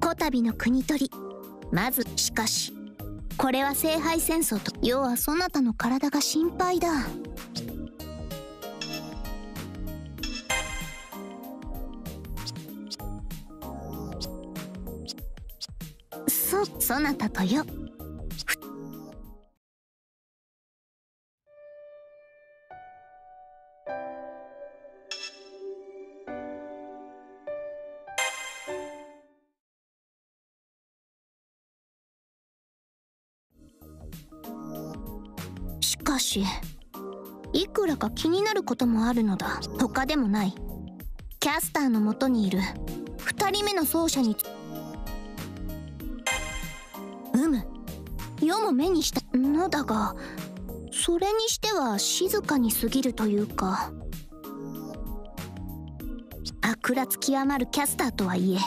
こたびの国取り。まずしかしこれは聖杯戦争と要はそなたの体が心配だ。そそなたとよ。かしいくらか気になることもあるのだ。他でもない。キャスターのもとにいる。2人目の奏者にうむ。世も目にした。のだがそれにしては静かに過ぎるというか。悪辣極まるキャスターとはいえ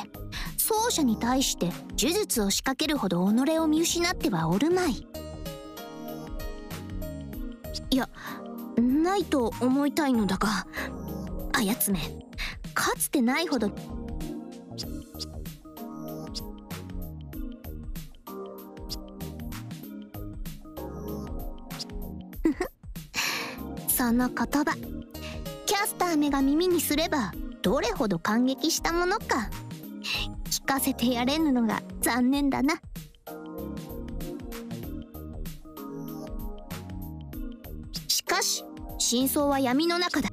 奏者に対して呪術を仕掛けるほど己を見失ってはおるまい。いやないと思いたいのだがあやつめかつてないほど その言葉キャスターめが耳にすればどれほど感激したものか聞かせてやれぬのが残念だな。し真相は闇の中だ。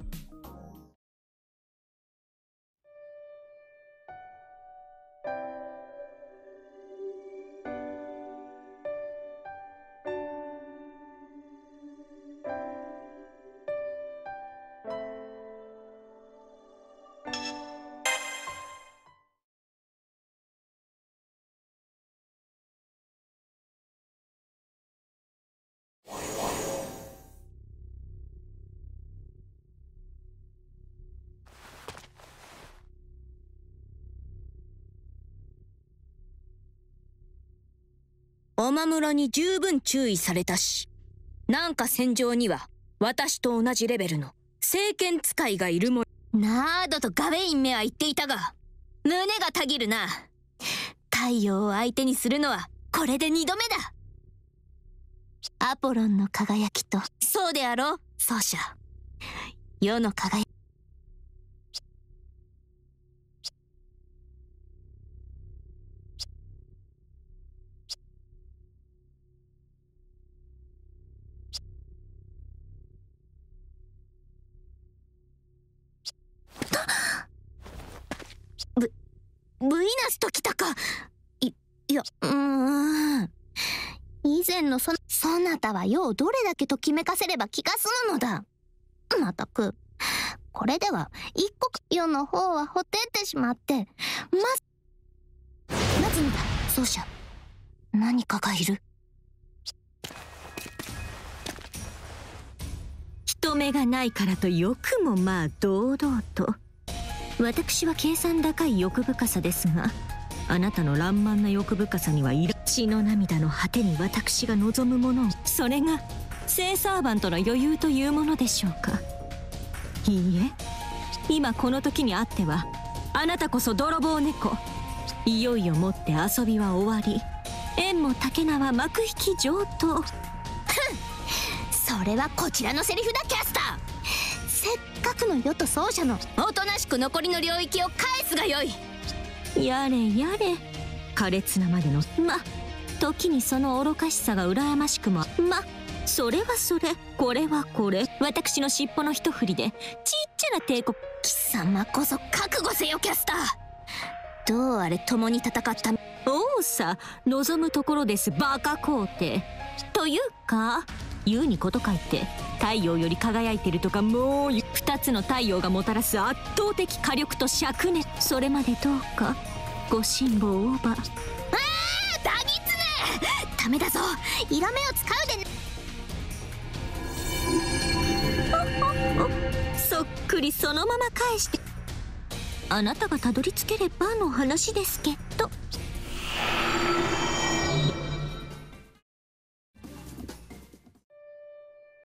お守に十分注意されたし、なんか戦場には私と同じレベルの聖剣使いがいるもなーどとガウェインめは言っていたが、胸がたぎるな。太陽を相手にするのはこれで二度目だ。アポロンの輝きと、そうであろう、奏者。世の輝き。ブイナスときたか。い、いや、うーん。以前のそ、そなたはようどれだけときめかせれば気が済むのだ。まったく。これでは、一国世の方はほてってしまって、ま、なぜのだ、奏者。何かがいる。人目がないからとよくもまあ堂々と私は計算高い欲深さですがあなたの爛漫な欲深さにはいら血の涙の果てに私が望むもの。をそれが聖サーバントの余裕というものでしょうか。いいえ今この時にあってはあなたこそ泥棒猫。いよいよもって遊びは終わり。縁も竹縄幕引き上等。それはこちらのセリフだキャスター。せっかくの世と奏者のおとなしく残りの領域を返すがよい。やれやれ。苛烈なまでのま時にその愚かしさが羨ましくもまそれはそれ。これはこれ。私の尻尾の一振りでちっちゃな帝国貴様こそ覚悟せよキャスター。どうあれ共に戦ったおうさ望むところですバカ皇帝。というか言うにこと書いて太陽より輝いてるとかもう二つの太陽がもたらす圧倒的火力と灼熱。それまでどうか？ご辛抱オーバーああダギツネダメだぞ。色目を使うでそっくりそのまま返して。あなたがたどり着ければの話ですけど